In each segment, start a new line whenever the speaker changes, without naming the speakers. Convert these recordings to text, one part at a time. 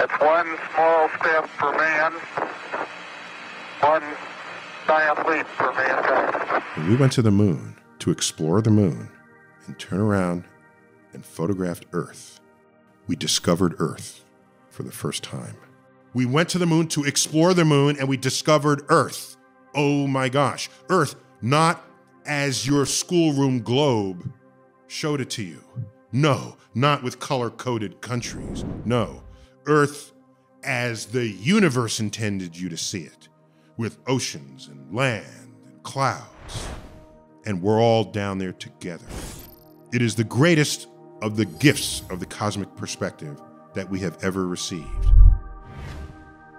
It's one small step for man, one giant leap for mankind.
We went to the moon to explore the moon and turn around and photographed Earth, we discovered Earth for the first time. We went to the moon to explore the moon and we discovered Earth. Oh my gosh, Earth, not as your schoolroom globe showed it to you. No, not with color coded countries. No, Earth as the universe intended you to see it, with oceans and land and clouds. And we're all down there together. It is the greatest of the gifts of the cosmic perspective that we have ever received.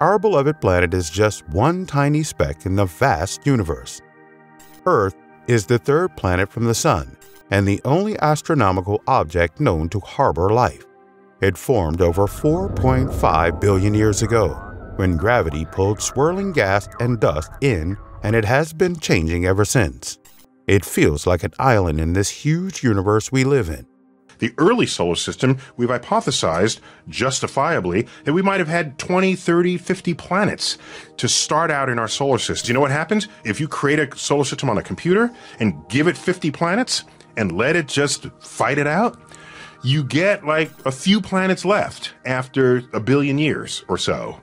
Our beloved planet is just one tiny speck in the vast universe. Earth is the third planet from the Sun and the only astronomical object known to harbor life. It formed over 4.5 billion years ago, when gravity pulled swirling gas and dust in, and it has been changing ever since. It feels like an island in this huge universe we live in.
The early solar system, we've hypothesized, justifiably, that we might have had 20, 30, 50 planets to start out in our solar system. Do you know what happens? If you create a solar system on a computer and give it 50 planets, and let it just fight it out, you get like a few planets left after a billion years or so.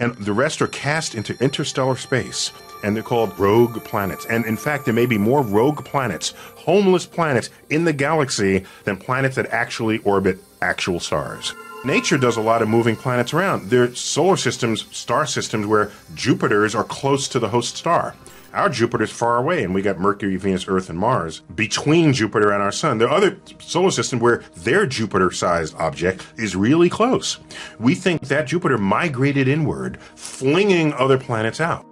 And the rest are cast into interstellar space, and they're called rogue planets. And in fact, there may be more rogue planets, homeless planets in the galaxy than planets that actually orbit actual stars. Nature does a lot of moving planets around. There are solar systems, star systems, where Jupiters are close to the host star. Our Jupiter's far away, and we got Mercury, Venus, Earth, and Mars between Jupiter and our Sun. There are other solar systems where their Jupiter-sized object is really close. We think that Jupiter migrated inward, flinging other planets out.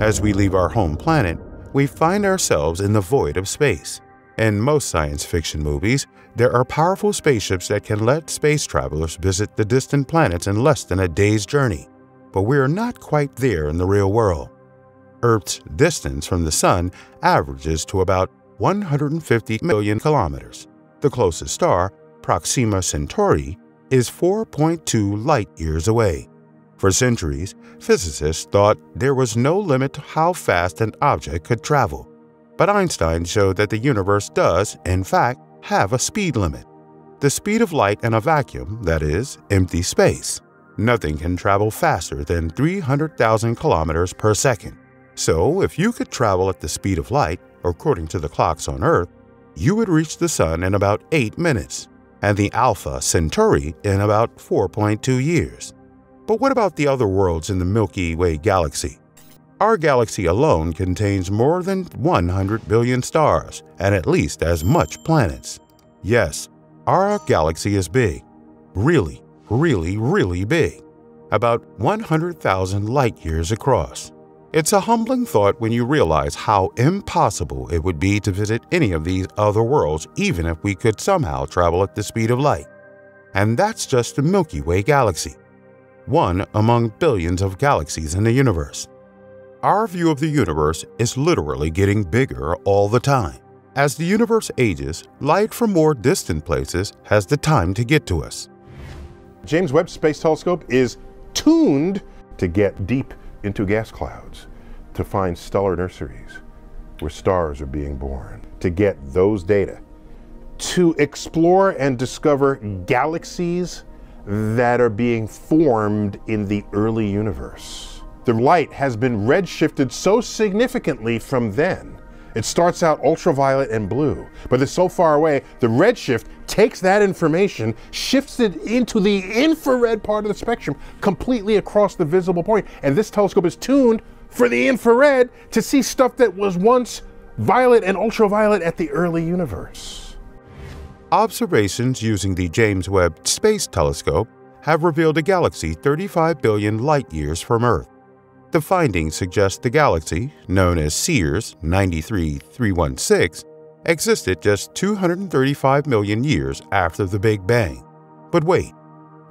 As we leave our home planet, we find ourselves in the void of space. In most science fiction movies, there are powerful spaceships that can let space travelers visit the distant planets in less than a day's journey but we are not quite there in the real world. Earth's distance from the Sun averages to about 150 million kilometers. The closest star, Proxima Centauri, is 4.2 light years away. For centuries, physicists thought there was no limit to how fast an object could travel. But Einstein showed that the universe does, in fact, have a speed limit. The speed of light in a vacuum, that is, empty space. Nothing can travel faster than 300,000 kilometers per second. So, if you could travel at the speed of light, according to the clocks on Earth, you would reach the Sun in about 8 minutes, and the Alpha Centauri in about 4.2 years. But what about the other worlds in the Milky Way galaxy? Our galaxy alone contains more than 100 billion stars and at least as much planets. Yes, our galaxy is big. Really, really, really big, about 100,000 light years across. It's a humbling thought when you realize how impossible it would be to visit any of these other worlds even if we could somehow travel at the speed of light. And that's just the Milky Way galaxy, one among billions of galaxies in the universe. Our view of the universe is literally getting bigger all the time. As the universe ages, light from more distant places has the time to get to us.
James Webb Space Telescope is tuned to get deep into gas clouds, to find stellar nurseries where stars are being born, to get those data, to explore and discover galaxies that are being formed in the early universe. The light has been redshifted so significantly from then it starts out ultraviolet and blue, but it's so far away, the redshift takes that information, shifts it into the infrared part of the spectrum, completely across the visible point. And this telescope is tuned for the infrared to see stuff that was once violet and ultraviolet at the early universe.
Observations using the James Webb Space Telescope have revealed a galaxy 35 billion light years from Earth. The findings suggest the galaxy, known as CEERS 93316, existed just 235 million years after the Big Bang. But wait,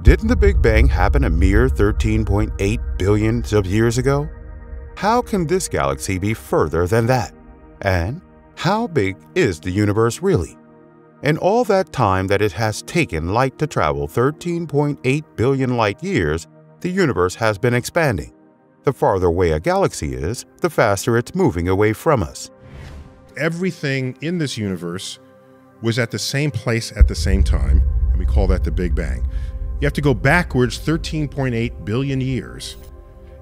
didn't the Big Bang happen a mere 13.8 billion of years ago? How can this galaxy be further than that? And how big is the universe really? In all that time that it has taken light to travel 13.8 billion light years, the universe has been expanding. The farther away a galaxy is, the faster it's moving away from us.
Everything in this universe was at the same place at the same time, and we call that the Big Bang. You have to go backwards 13.8 billion years,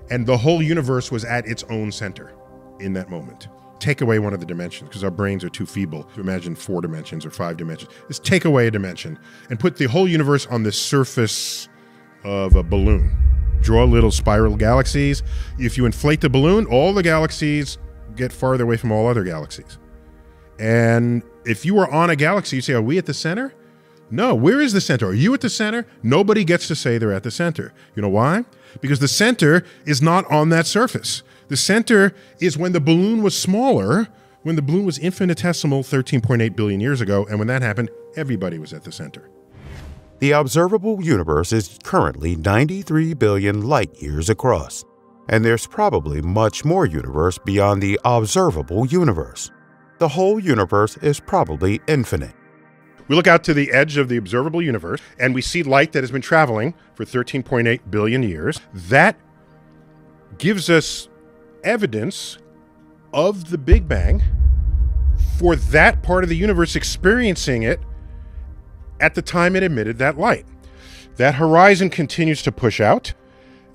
and the whole universe was at its own center in that moment take away one of the dimensions because our brains are too feeble to imagine four dimensions or five dimensions. Just take away a dimension and put the whole universe on the surface of a balloon. Draw little spiral galaxies. If you inflate the balloon, all the galaxies get farther away from all other galaxies. And if you are on a galaxy, you say, Are we at the center? No, where is the center? Are you at the center? Nobody gets to say they're at the center. You know why? Because the center is not on that surface. The center is when the balloon was smaller, when the balloon was infinitesimal 13.8 billion years ago, and when that happened, everybody was at the center.
The observable universe is currently 93 billion light years across, and there's probably much more universe beyond the observable universe. The whole universe is probably infinite.
We look out to the edge of the observable universe and we see light that has been traveling for 13.8 billion years. That gives us evidence of the Big Bang for that part of the universe experiencing it at the time it emitted that light. That horizon continues to push out.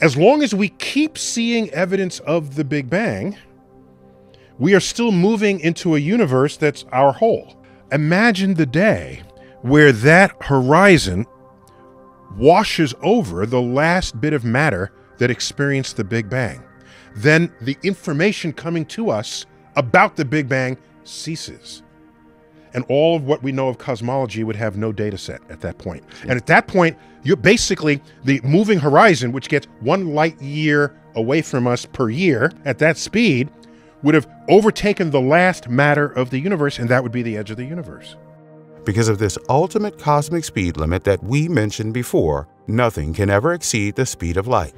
As long as we keep seeing evidence of the Big Bang, we are still moving into a universe that's our whole. Imagine the day where that horizon washes over the last bit of matter that experienced the Big Bang then the information coming to us about the Big Bang ceases. And all of what we know of cosmology would have no data set at that point. And at that point, you're basically the moving horizon, which gets one light year away from us per year at that speed, would have overtaken the last matter of the universe, and that would be the edge of the universe.
Because of this ultimate cosmic speed limit that we mentioned before, nothing can ever exceed the speed of light.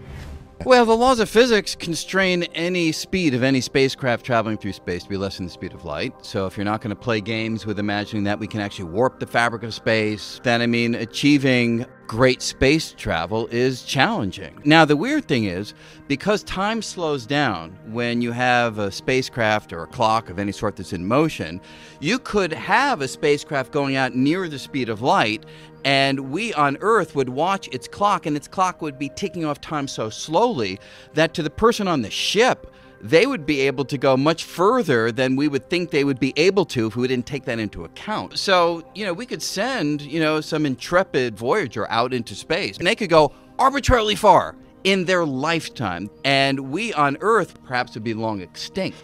Well, the laws of physics constrain any speed of any spacecraft traveling through space to be less than the speed of light. So if you're not going to play games with imagining that we can actually warp the fabric of space, then I mean, achieving great space travel is challenging. Now, the weird thing is, because time slows down when you have a spacecraft or a clock of any sort that's in motion, you could have a spacecraft going out near the speed of light and we on Earth would watch its clock, and its clock would be ticking off time so slowly that to the person on the ship, they would be able to go much further than we would think they would be able to if we didn't take that into account. So, you know, we could send, you know, some intrepid Voyager out into space, and they could go arbitrarily far in their lifetime, and we on Earth perhaps would be long extinct.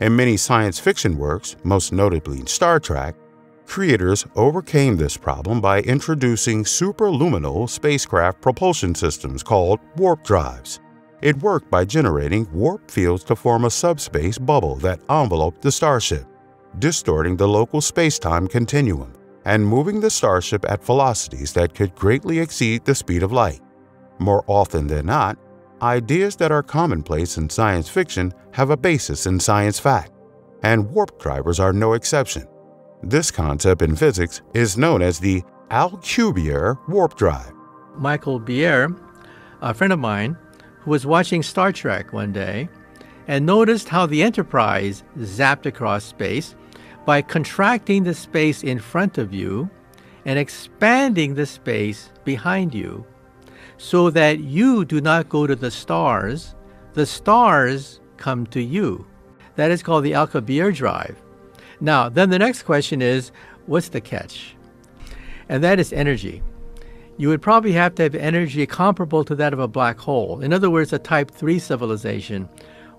In many science fiction works, most notably in Star Trek, Creators overcame this problem by introducing superluminal spacecraft propulsion systems called warp drives. It worked by generating warp fields to form a subspace bubble that enveloped the starship, distorting the local space-time continuum and moving the starship at velocities that could greatly exceed the speed of light. More often than not, ideas that are commonplace in science fiction have a basis in science fact, and warp drivers are no exception. This concept in physics is known as the Alcubierre warp drive.
Miguel Alcubierre, a friend of mine, who was watching Star Trek one day and noticed how the Enterprise zapped across space by contracting the space in front of you and expanding the space behind you so that you do not go to the stars, the stars come to you. That is called the Alcubierre drive. Now, then the next question is what's the catch? And that is energy. You would probably have to have energy comparable to that of a black hole. In other words, a type 3 civilization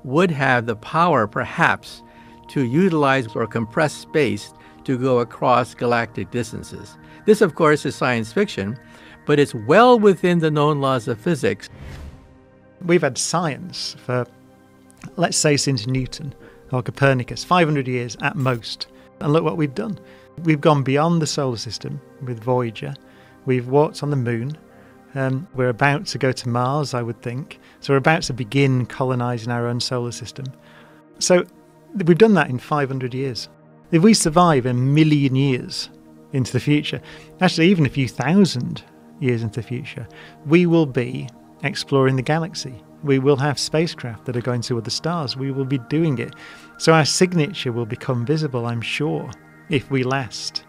would have the power, perhaps, to utilize or compress space to go across galactic distances. This, of course, is science fiction, but it's well within the known laws of physics.
We've had science for, let's say, since Newton or Copernicus, 500 years at most. And look what we've done. We've gone beyond the solar system with Voyager. We've walked on the moon. Um, we're about to go to Mars, I would think. So we're about to begin colonizing our own solar system. So we've done that in 500 years. If we survive a million years into the future, actually, even a few thousand years into the future, we will be exploring the galaxy. We will have spacecraft that are going to other stars. We will be doing it. So our signature will become visible, I'm sure, if we last